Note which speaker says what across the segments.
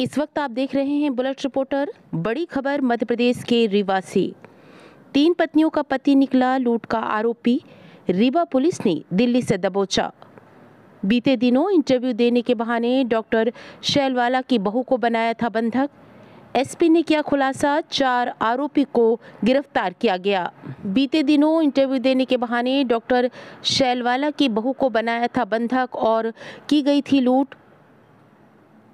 Speaker 1: इस वक्त आप देख रहे हैं बुलेट रिपोर्टर, बड़ी खबर, मध्य प्रदेश के रीवा से तीन पत्नियों का पति निकला लूट का आरोपी। रीवा पुलिस ने दिल्ली से दबोचा। बीते दिनों इंटरव्यू देने के बहाने डॉक्टर शैलवाला की बहू को बनाया था बंधक। एसपी ने किया खुलासा, चार आरोपी को गिरफ़्तार किया गया। बीते दिनों इंटरव्यू देने के बहाने डॉक्टर शैलवाला की बहू को बनाया था बंधक और की गई थी लूट।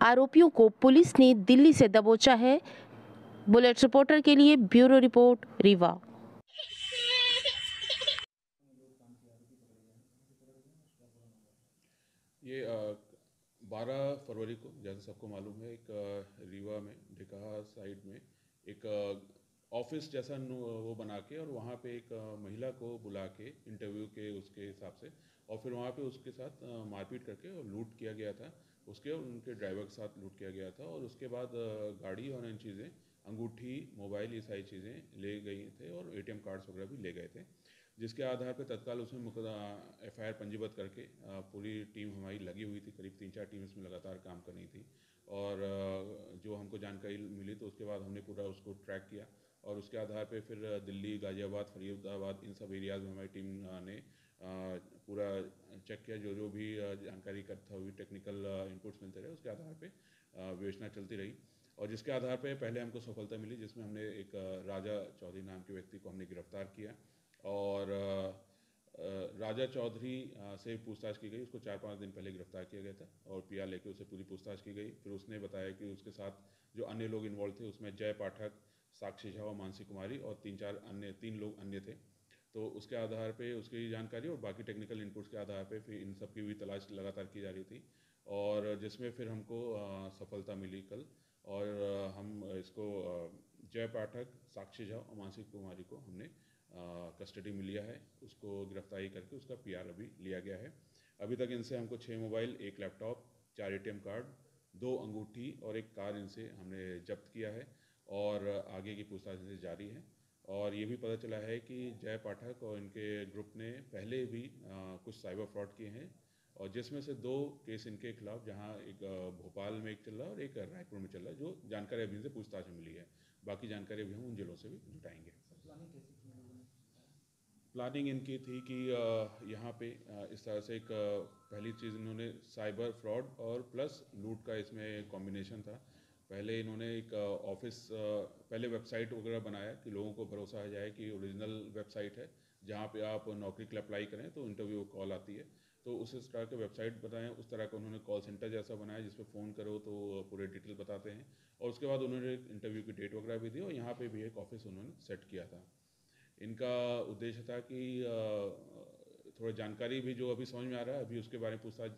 Speaker 1: आरोपियों को पुलिस ने दिल्ली से दबोचा है। बुलेट रिपोर्टर के लिए ब्यूरो रिपोर्ट, रीवा।
Speaker 2: ये बारह फरवरी को, जैसे सबको मालूम है, एक रीवा में, ढिकाहा साइड में एक ऑफ़िस जैसा वो बना के और वहाँ पे एक महिला को बुला के इंटरव्यू के उसके हिसाब से और फिर वहाँ पे उसके साथ मारपीट करके और लूट किया गया था। उसके और उनके ड्राइवर के साथ लूट किया गया था और उसके बाद गाड़ी और इन चीज़ें, अंगूठी, मोबाइल, ये सारी चीज़ें ले गई थे और एटीएम कार्ड्स वगैरह भी ले गए थे। जिसके आधार पर तत्काल उसमें मुकदा एफ़ पंजीबद्ध करके पूरी टीम हमारी लगी हुई थी। करीब तीन चार टीम इसमें लगातार काम कर रही थी और जो हमको जानकारी मिली तो उसके बाद हमने पूरा उसको ट्रैक किया। और उसके आधार पे फिर दिल्ली गाज़ियाबाद फरीदाबाद इन सब एरियाज़ में हमारी टीम ने पूरा चेक किया। जो जो भी जानकारी इकट्ठा हुई टेक्निकल इनपुट्स मिलते रहे उसके आधार पे अ, विवेचना चलती रही। और जिसके आधार पे पहले हमको सफलता मिली जिसमें हमने एक राजा चौधरी नाम के व्यक्ति को हमने गिरफ़्तार किया। और राजा चौधरी से पूछताछ की गई उसको चार पाँच दिन पहले गिरफ़्तार किया गया था और पी लेके उसे पूरी पूछताछ की गई। फिर उसने बताया कि उसके साथ जो अन्य लोग इन्वॉल्व थे उसमें जय पाठक साक्षी झा और मानसी कुमारी और तीन चार अन्य, तीन लोग अन्य थे। तो उसके आधार पे उसकी जानकारी और बाकी टेक्निकल इनपुट्स के आधार पे फिर इन सब की भी तलाश लगातार की जा रही थी। और जिसमें फिर हमको सफलता मिली कल। और हम इसको जय पाठक साक्षी झा और मानसी कुमारी को हमने कस्टडी में लिया है। उसको गिरफ्तारी करके उसका पीआर अभी लिया गया है। अभी तक इनसे हमको छः मोबाइल, एक लैपटॉप चार एटीएम कार्ड दो अंगूठी और एक कार इनसे हमने जब्त किया है। और आगे की पूछताछ जारी है। और ये भी पता चला है कि जय पाठक और इनके ग्रुप ने पहले भी अ, कुछ साइबर फ्रॉड किए हैं और जिसमें से दो केस इनके खिलाफ जहाँ एक भोपाल में एक चल रहा है और एक रायपुर में चल रहा है जो जानकारी अभी इनसे पूछताछ में मिली है। बाकी जानकारी अभी हम उन जिलों से भी जुटाएँगे। प्लानिंग इनकी थी कि यहाँ पे इस तरह से एक पहली चीज़ इन्होंने साइबर फ्रॉड और प्लस लूट का इसमें कॉम्बिनेशन था। पहले इन्होंने एक ऑफ़िस पहले वेबसाइट वगैरह बनाया कि लोगों को भरोसा आ जाए कि ओरिजिनल वेबसाइट है, जहाँ पे आप नौकरी के लिए अप्लाई करें तो इंटरव्यू कॉल आती है। तो उस तरह के वेबसाइट बताएँ उस तरह का उन्होंने कॉल सेंटर जैसा बनाया जिस पर फ़ोन करो तो पूरे डिटेल बताते हैं। और उसके बाद उन्होंने इंटरव्यू की डेट वगैरह भी दी और यहाँ पर भी एक ऑफ़िस उन्होंने सेट किया था। इनका उद्देश्य था कि थोड़ा जानकारी भी जो अभी समझ में आ रहा है, अभी उसके बारे में पूछताछ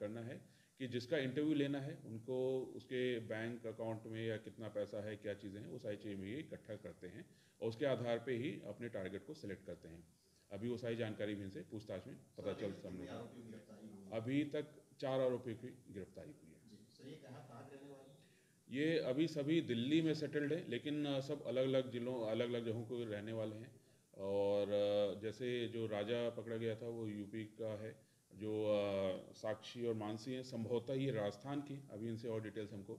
Speaker 2: करना है। कि जिसका इंटरव्यू लेना है उनको उसके बैंक अकाउंट में या कितना पैसा है क्या चीज़ें हैं वो सारी चीज़ें भी इकट्ठा करते हैं और उसके आधार पे ही अपने टारगेट को सिलेक्ट करते हैं। अभी वो सारी जानकारी भी इनसे पूछताछ में पता चल सामने। अभी तक चार आरोपियों की गिरफ्तारी हुई है। ये अभी सभी दिल्ली में सेटल्ड है लेकिन सब अलग अलग जिलों अलग अलग जगहों को रहने वाले हैं। और जैसे जो राजा पकड़ा गया था वो यूपी का है। जो साक्षी और मानसी हैं संभवतः ये राजस्थान की अभी इनसे और डिटेल्स हमको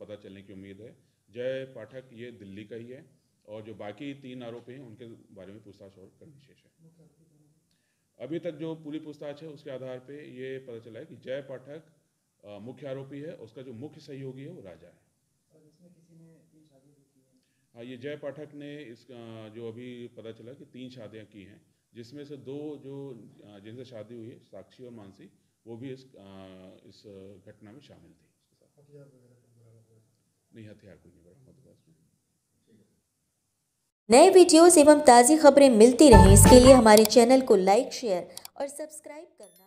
Speaker 2: पता चलने की उम्मीद है। जय पाठक ये दिल्ली का ही है और जो बाकी तीन आरोपी हैं उनके बारे में पूछताछ और करनी शेष है। अभी तक जो पूरी पूछताछ है उसके आधार पे ये पता चला है कि जय पाठक मुख्य आरोपी है उसका जो मुख्य सहयोगी है वो राजा है। हाँ? ये जय पाठक ने इस जो अभी पता चला कि तीन शादियाँ की हैं। जिसमें से दो जो जिनसे शादी हुई है साक्षी और मानसी वो भी इस आ, इस घटना में शामिल थी। उसके साथ नहीं हथियार कोई नहीं बरामद हुआ इसमें
Speaker 3: नए वीडियोस एवं ताज़ी खबरें मिलती रहें। इसके लिए हमारे चैनल को लाइक शेयर और सब्सक्राइब करना